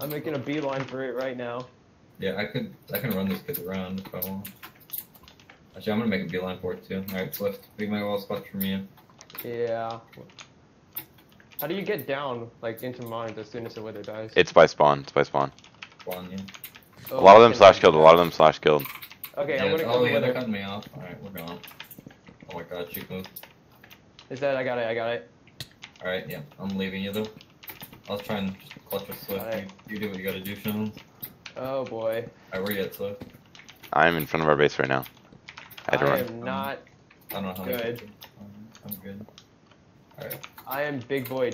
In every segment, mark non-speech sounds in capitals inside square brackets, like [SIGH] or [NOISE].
I'm making a beeline for it right now. Yeah, I could. I can run these kids around if I want. Actually, I'm gonna make a beeline for it too. All right, Swift, big my wall spot from you. Yeah. How do you get down, like, into mines as soon as the wither dies? It's by spawn. It's by spawn. Spawn you. Oh, A lot of them slash killed. A lot of them slash killed. Okay, Yeah, I'm gonna oh kill the yeah, they're wither. cutting me off. All right, we're gone. Oh my god, cheap move. Is that, I got it, I got it. All right, yeah, I'm leaving you though. I'll try and clutch with Swift. Alright. You, you do what you gotta do, Sean. Oh boy. Alright, where you at, Swift? I'm in front of our base right now. I had to I run. am not, I don't know how Good. I'm good. Alright. I am big Boy.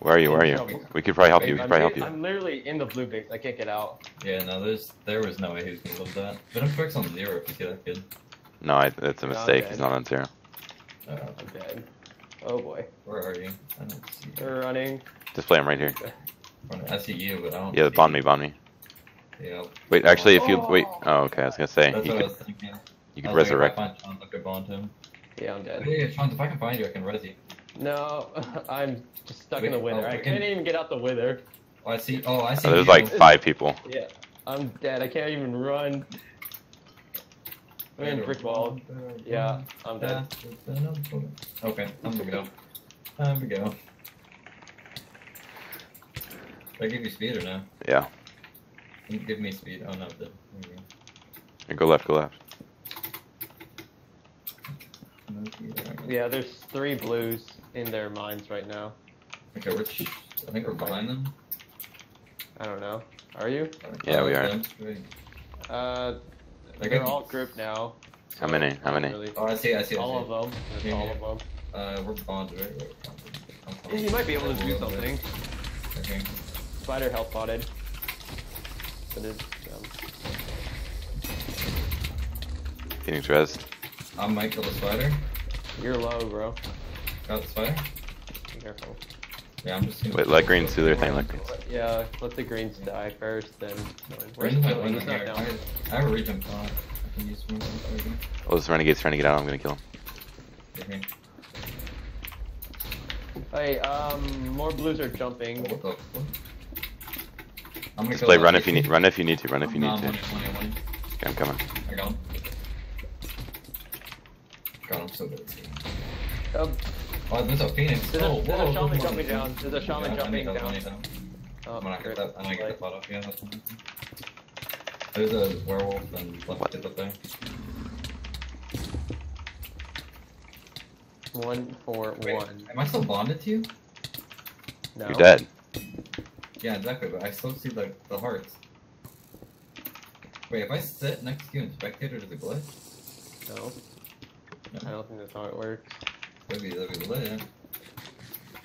Where are you? Where are you? We could probably help you. We could I'm, probably help you. I'm literally in the blue base, I can't get out. Yeah, no, there's there was no way he was gonna live that. But I'm fixed on zero if you see that kid. No, I, it's a mistake. okay. He's not on zero. Uh, I'm dead. Oh boy. where are you? I don't see you. They're running. Display him right here. I see you, but I don't Yeah, see bond you. me, bond me. Yeah. Wait, actually, if you oh. wait. Oh, okay. I was gonna say That's you what I could was thinking. you I could was like, resurrect. If I find Sean, I could bond him. Yeah, I'm dead. Yeah, Sean, if I can find you, I can res you. No, [LAUGHS] I'm just stuck in the wither. oh, I we can- can't even get out the wither. Oh, I see. Oh, I see. Oh, there's you. like five people. Yeah. I'm dead. I can't even run. I'm in brick wall. Yeah, I'm dead. Okay, time to go. Time to go. Did I give you speed or no? Yeah. You Give me speed. Oh no, it did. There go. Go left. Go left. No speed, alright. Yeah, there's three blues in their mines right now. Okay, we're. I think we're behind them. I don't know. Are you? Yeah, we are. Uh, They're they're good. all grouped now. How many? How many? Really. Oh, I see. I see. I see. All of them. There's Yeah, all yeah. of them. Uh, we're bonded, right? We're bonded. Yeah, you might be able to do We're something. Okay. Spider health spotted. But it's, um, Phoenix res. I'm Mike, kill the spider. you're low, bro. Got the spider. Be careful. Yeah, I'm just. gonna- Wait, let greens do their thing. Let greens. Yeah, let the greens die first, then. Where's Green's not Billy? winning He's not here. down. I, I have a regen pot. I can use some of them. Oh, this renegade's trying to get out. I'm gonna kill him. Hey, um, more blues are jumping. What the? What? I'm gonna Display. kill Run if you need. Run if you need to. Run if you need to. Okay, I'm coming. I got him. God, I'm so good. Oh, Oh, there's a phoenix. There's a- oh, there's a shaman jumping down. There's a shaman Yeah, jumping need down. Need that. oh, I'm gonna get crap. that. I'm gonna get the pot off. Yeah, that's one. There's a werewolf and What? left kid up there. One for Wait, one. Am I still bonded to you? No. You're dead. Yeah, exactly, but I still see the, the hearts. Wait, if I sit next to you in spectator, does it glitch? No. I don't think that's how it works. That'd be, that'd be lit.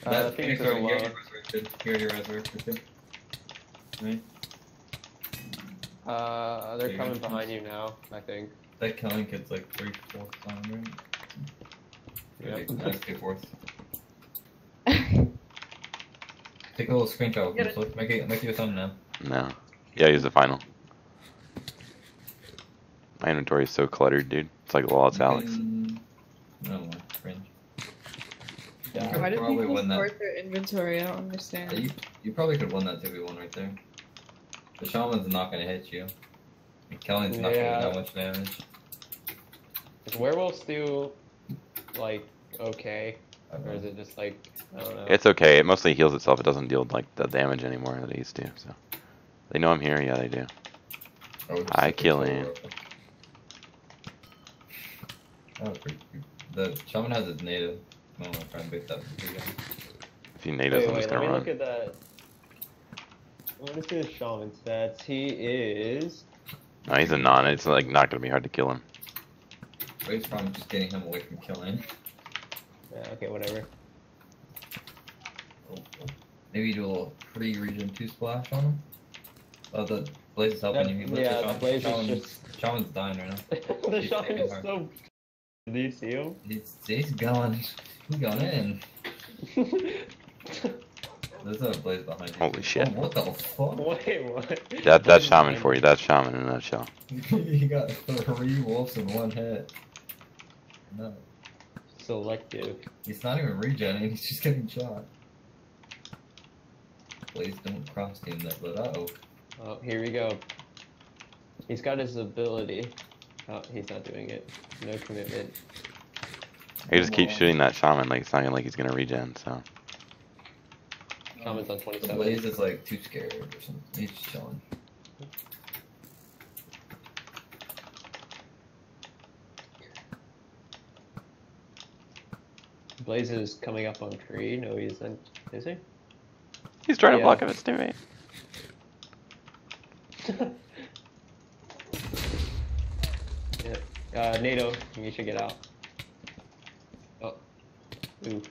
Uh, that Phoenix is already- low. he already resurrected. He already resurrected too. Right? Uh, they're Yeah, coming behind you now, I think. That killing kid's like three fourths on, right? Yep. Maybe That's two fourths. [LAUGHS] Take a little screenshot Get this. Make it make it a thumbnail. No. Yeah, use the final. My inventory is so cluttered, dude. It's like Lawless Alex. Mm, No, cringe. Yeah. Why do people win that. sort their inventory? I don't Yeah, understand. You, you probably could win that 2v1 right there. The shaman's not gonna hit you. And Kellen's not Yeah. gonna do that much damage. Is werewolf still, like, okay? I Or is it just like, I don't know. It's okay. It mostly heals itself. It doesn't deal like the damage anymore that it used to. So they know I'm here. Yeah, they do. I would I kill the him. weapon. That was pretty creepy. The shaman has his native. I don't wanna try and bait that. If you nade us, Wait, I'm wait, just gonna me run. look at that. Let me see the shaman stats. He is. No, he's a non. It's like not gonna be hard to kill him. Wade's probably just getting him away from killing. Yeah, okay, whatever. Oh, oh. Maybe do a little pre-region 2 splash on him. Oh, the Blaze is helping That- you. He lets yeah, the the shaman, Blaze is just- Shaman's dying right now. [LAUGHS] the He's shaman is so. Do you see him? He's, he's going. He's going in. [LAUGHS] There's a blaze behind you. Holy shit. Oh, what the fuck? [LAUGHS] Wait, what? That that's shaman for you. That's shaman in a nutshell. [LAUGHS] you got three wolves in one hit. No. Selective. He's not even regenerating, [LAUGHS] he's just getting shot. Please don't cross team that, but uh oh. Oh, here we go. He's got his ability. Oh, he's not doing it. No commitment. He just keeps shooting that shaman like it's not even like he's gonna regen. So Shaman's on The 27. Blaze is like too scared or something. He's just chilling. Blaze is coming up on tree. No, he isn't. Is he? he's trying to Yeah. block up his teammate. [LAUGHS] yeah. Uh, NATO, you should get out. Oh. Ooh.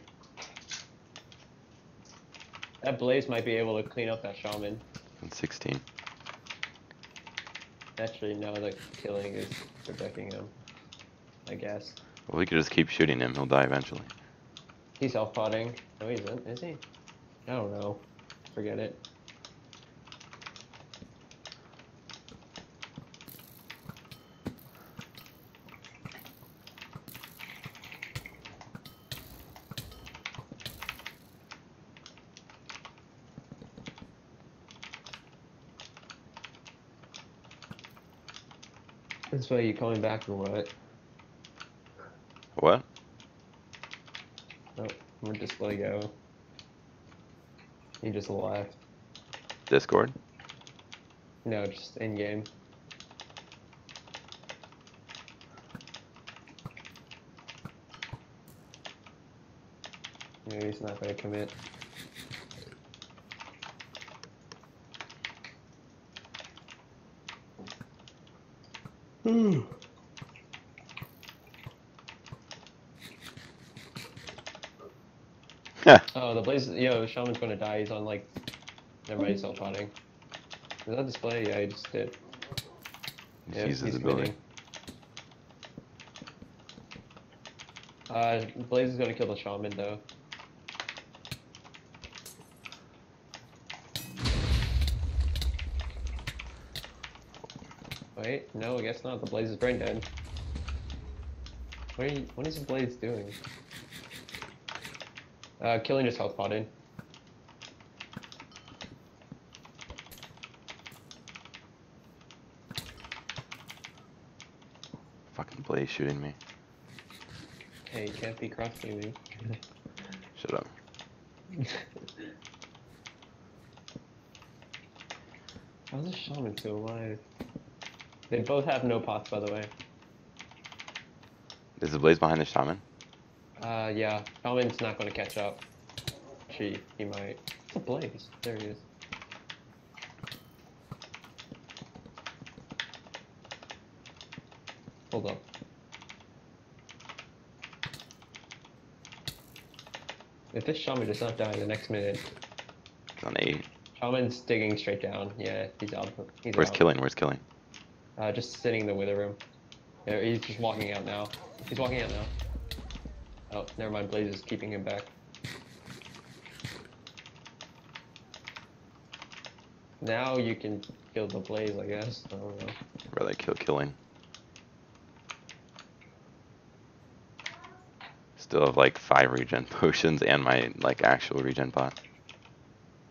That Blaze might be able to clean up that Shaman. And 16. Actually, no, the killing is protecting him. I guess. Well, we could just keep shooting him. He'll die eventually. He's self-potting. No, he isn't. Is he? I don't know. Forget it. This way you coming back or what? What? Oh, where'd display go? He just left. Discord? No, just in game. Maybe he's not gonna commit. Oh, the blaze. Yo, Shaman's gonna die. He's on like. Never mind, he's self potting. Is that display? Yeah, he just did. Just Yeah, use his he's ability. Uh, Blaze is gonna kill the Shaman though. Wait, no, I guess not. The Blaze is brain dead. What, are you, what is the Blaze doing? Uh, killing his health potted. Fucking Blaze shooting me. Hey, you can't be cross teaming. Shut up. [LAUGHS] How's the shaman still alive? They both have no pots, by the way. Is the Blaze behind the shaman? Uh, yeah. Shaman's not going to catch up. She, he might. It's a blaze. There he is. Hold up. If this shaman does not die in the next minute, It's on 8. shaman's digging straight down. Yeah, he's out. He's Where's out. killing? Where's killing? Uh, just sitting in the wither room. Yeah, he's just walking out now. He's walking out now. Oh, never mind. Blaze is keeping him back. Now you can kill the Blaze, I guess. I don't know. Rather kill killing. Still have like five regen [LAUGHS] potions and my like actual regen pot.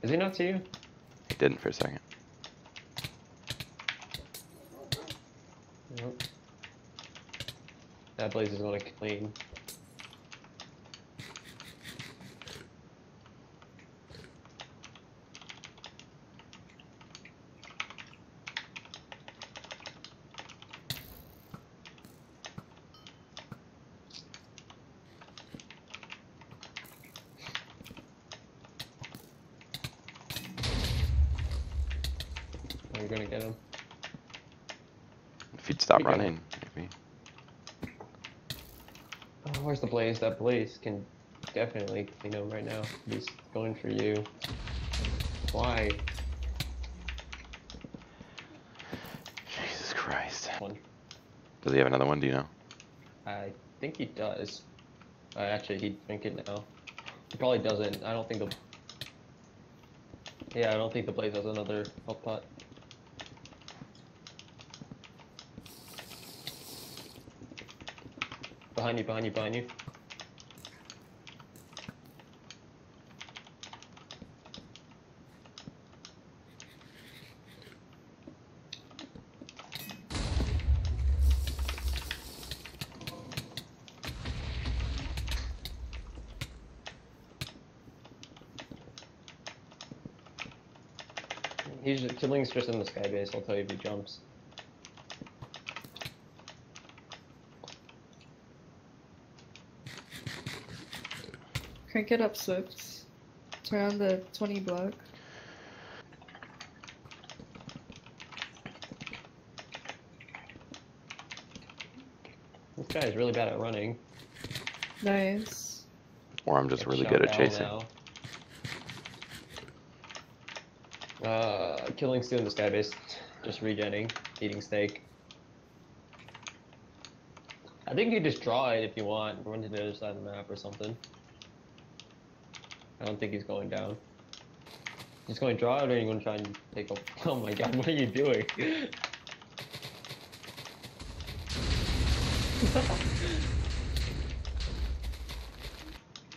Is he not to you? He didn't for a second. That Blaze is gonna clean. Are you gonna get him? If you'd stop You got it. running, maybe. Oh, where's the blaze? That blaze can definitely clean him right now. He's going for you. Why? Jesus Christ. One. Does he have another one? Do you know? I think he does. Uh, actually, he'd drink it now. He probably doesn't. I don't think the. Yeah, I don't think the blaze has another health pot. behind you, behind you, behind you. He's just, Killing's just in the sky base, I'll tell you if he jumps. Crank it up, Swift. Turn on the 20 block. This guy is really bad at running. Nice. Or I'm just Get really good at chasing. now. Uh, killing still in the sky base. Just regenning, eating steak. I think you just draw it if you want. Run to the other side of the map or something. I don't think he's going down. He's going to draw it or are you going to try and take a... [LAUGHS] Oh my god, what are you doing?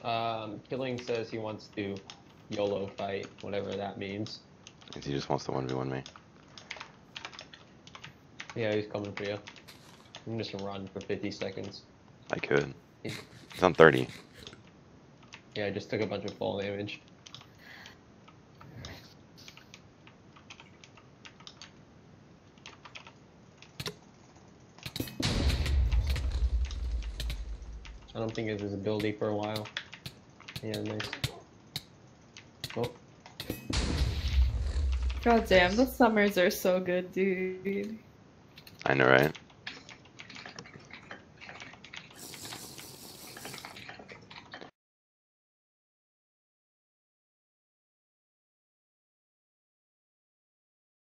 um, Killing says he wants to YOLO fight, whatever that means. He just wants to 1v1 me. Yeah, he's coming for you. I'm just gonna run for 50 seconds. I could. He's- He's on 30. Yeah, I just took a bunch of fall damage. I don't think it's his ability for a while. Yeah, nice. Oh, God damn, the summers are so good, dude. I know, right?